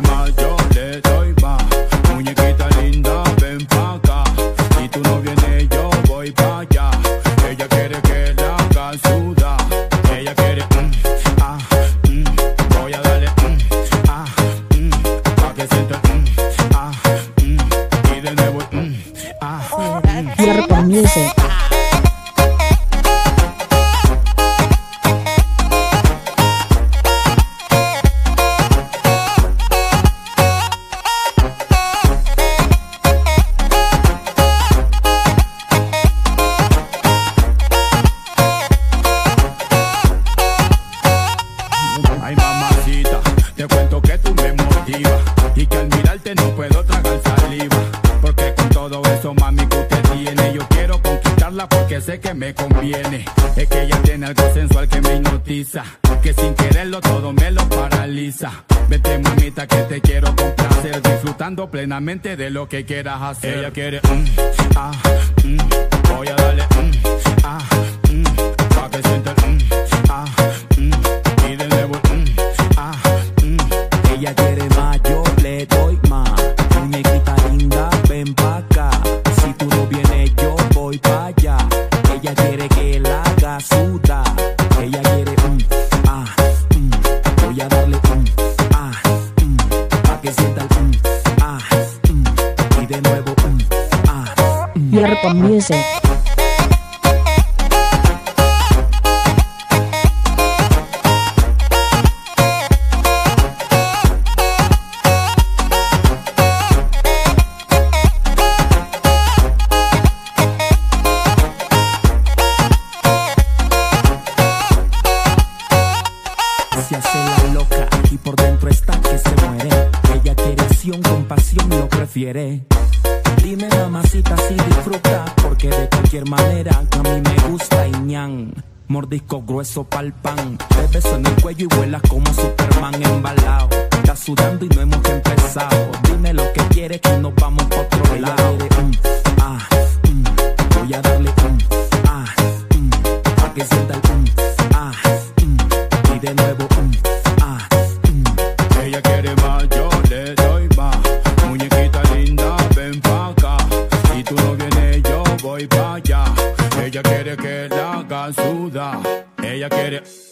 más, yo le doy más. Muñequita linda, ven pa' acá. Si tú no vienes, yo voy pa' allá. Me motivas y que al mirarte no puedo tragar saliva. Porque con todo eso mami que usted tiene, yo quiero conquistarla porque sé que me conviene. Es que ella tiene algo sensual que me hipnotiza, que sin quererlo todo me lo paraliza. Vete mamita que te quiero complacer, disfrutando plenamente de lo que quieras hacer. Ella quiere, mm, ah, mm, voy a darle, Music. Se hace la loca y por dentro está que se muere. Ella quiere acción, compasión, lo prefiere. Dime mamacita si disfruta, porque de cualquier manera a mí me gusta Iñán. Mordisco grueso pa'l pan, te beso en el cuello y vuelas como Superman embalado. está sudando y no hemos empezado. Dime lo que quieres que nos vamos pa' otro lado. Ah, mm, voy a darle un, um, ah, mm, pa' que sienta el voy para allá. Ella quiere que la hagan sudar. Ella quiere.